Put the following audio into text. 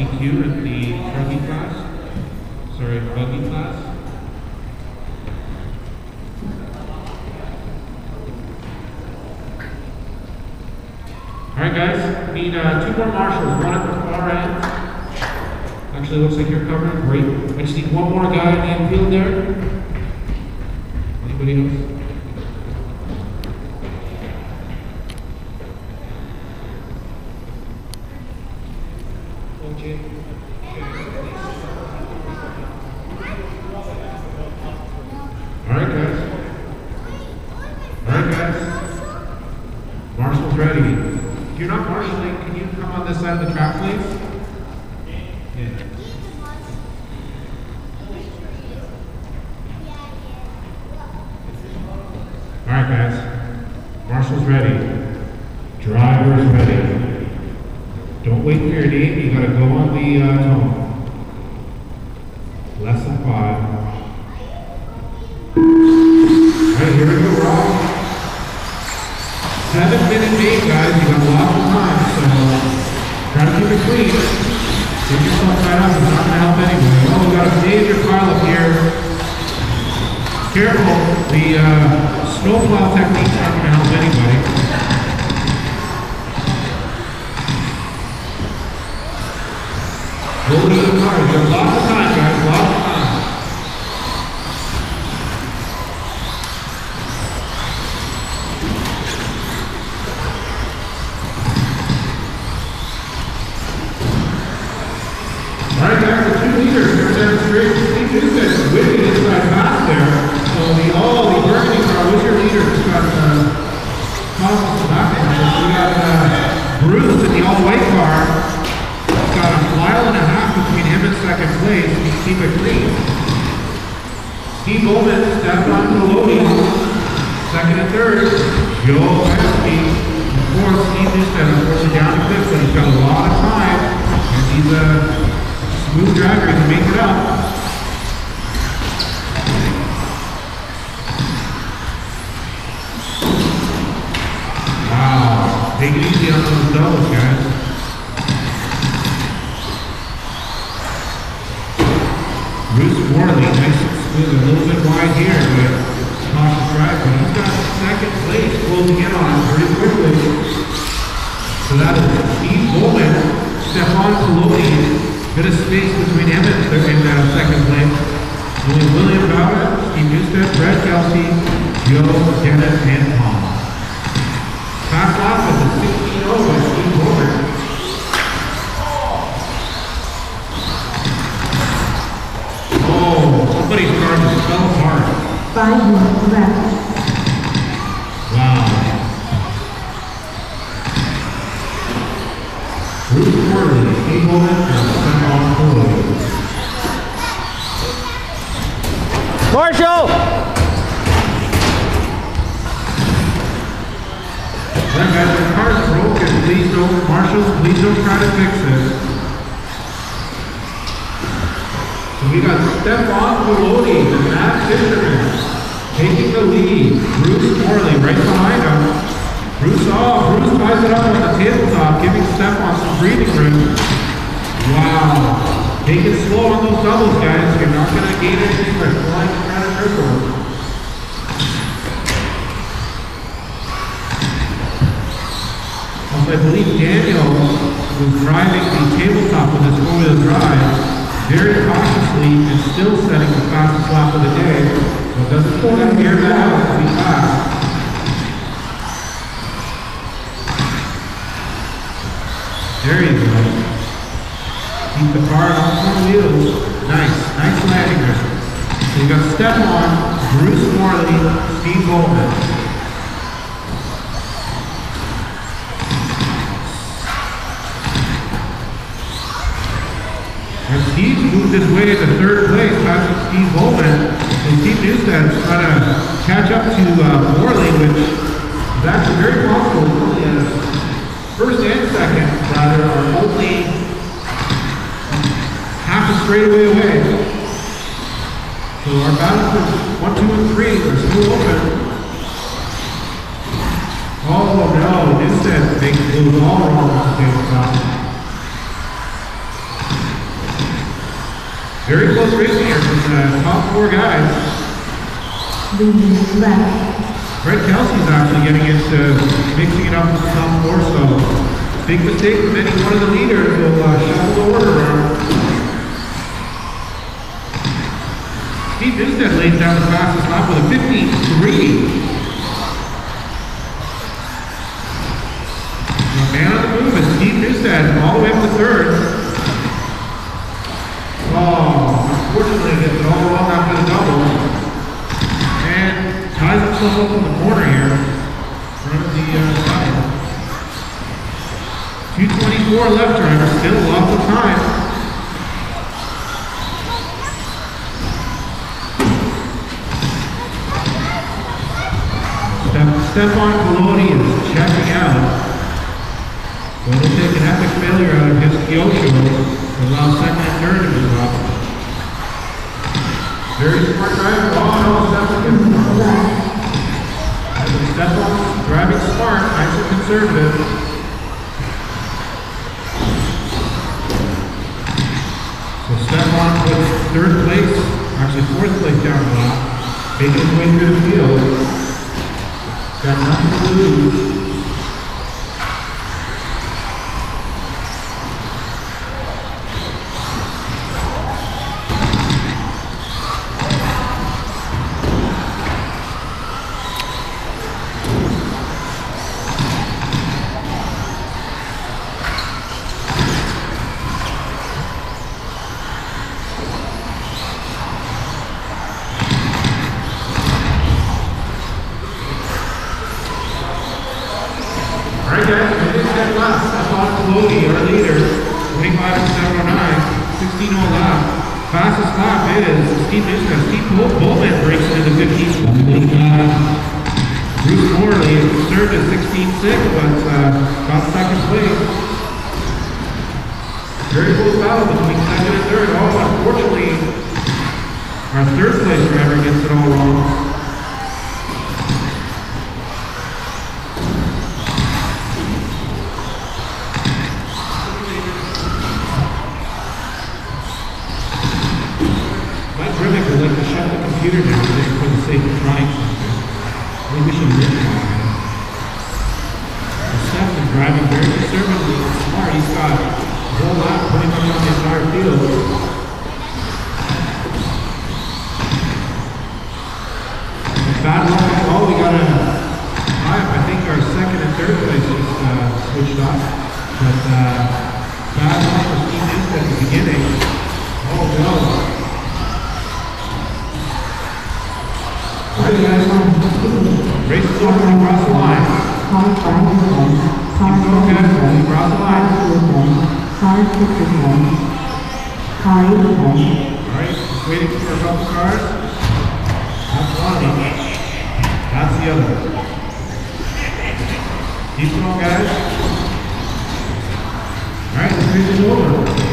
TQ in the trophy class. Sorry, buggy class. All right, guys, need uh, two more marshals, one at the far end. Actually, looks like you're covering great. I just need one more guy in the infield there. Anybody else? All right, guys. All right, guys. Marshall's ready. If you're not marshalling, can you come on this side of the track, please? Yeah. All right, guys. Marshall's ready. Driver's ready. Don't wait for your name. You gotta go on the uh, tone. Lesson five. All right, here we go, Rob. Seven minute game, guys. You got lots of time, so try to keep it clean. Get yourself tied up. It's not gonna help anyway. Oh, we got a major pile up here. Careful, the uh, snowplow technique's not gonna help anybody. Go to the car. You have lots of time, guys. Lots of time. All right, guys, the two are demonstrating Steve Newman winning inside pass there. The all the Burgundy car was leader. Just got uh, Thomas back in. We got Bruce in the all-white car. Got a mile and a half between him and second place. Keep it. Steve Bowman, second and third. Joe course, Steve Newstead, unfortunately down to fifth, but he's got a lot of time. And he's a smooth driver, can make it up. Wow, take it easy on those doubles, guys. Bruce Worley, nice and smooth, a little bit wide here, but cautious drive, but he's got second place closing in on him pretty quickly. So that is Steve Bowman, Stefan Peloti, bit of space between him and third in uh, second place. Only William Bauer, Steve Newstead, Brad Kelsey, Joe, Dennis, and Tom. Fast off with the 16-0 by Steve Bowman. Oh, somebody's car just fell apart. Five minutes left. Wow. Bruce Worley, Steve Bowman, and Stefan Peloti. Marshall! Alright guys, the car's broken. Please don't, marshals, please don't try to fix it. So we got Stefan Peloti, the Matt Fisherman, taking the lead. Bruce Morley right behind him. Bruce, oh, Bruce ties it up on the tabletop, giving Stefan some breathing room. Wow. Take it slow on those doubles, guys. You're not going to gain anything by flying I believe Daniel was driving the tabletop with his four-wheel drive very cautiously and still setting the fastest lap of the day. but doesn't pull him near that out to be fast. There you go. Keep the car on four wheels. Nice, nice landing there. So you got Stefan, Bruce Morley, Steve Bowman. And Steve moved his way to third place, passing Steve Bowman. And Steve Newstead's trying to catch up to uh, Morley, which is actually very possible. Only, uh, First and second, rather, are only half a straightaway away. So our battle one, two, and three are two open. Oh no, instead makes it move all wrong the tabletop. Very close race here from uh, the top four guys. Left. Fred Kelsey's actually getting it, uh, mixing it up with the top four, so big mistake from any one of the leaders will uh, down the fastest lap with a 53. The man on the move is Steve Newstead, all the way up to third. Oh, unfortunately, gets it all wrong after the double. And ties himself up in the corner here. of the uh, side. 224 left driver, still lots of time. Step- Stefan is checking out. Going he'll take an epic failure out of his Kyosho to allow second and third to move up. Very smart driver. Oh, no, Stefan. Stefan driving smart, nice and conservative. So Stefan puts third place, actually fourth place down the lot, making his way through the field. Got All right, guys, we did. Stefan Colodi, our leader, 25 and 709, 16 all lap. Fastest lap is Steve Bull- Bullman breaks into the 15. Uh, Bruce Morley served at 16-6, but uh, got second place. Very close battle between second and third. Oh, unfortunately, our third place driver gets it all wrong. Matt Remick would like to shut the computer down just for the sake of trying something. Maybe we should admit that. Steph is driving very conservatively and lot pretty much on the entire field. Bad luck at all. We got a five. I think our second and third place just uh, switched off. But uh, bad luck Steve Newstead at the beginning. Oh no. Car Race is over across the line. five is one. Going, guys. The line. is one. Is one. Alright, waiting for a couple cars. That's one. That's the other. Keep going, guys. Alright, this is over.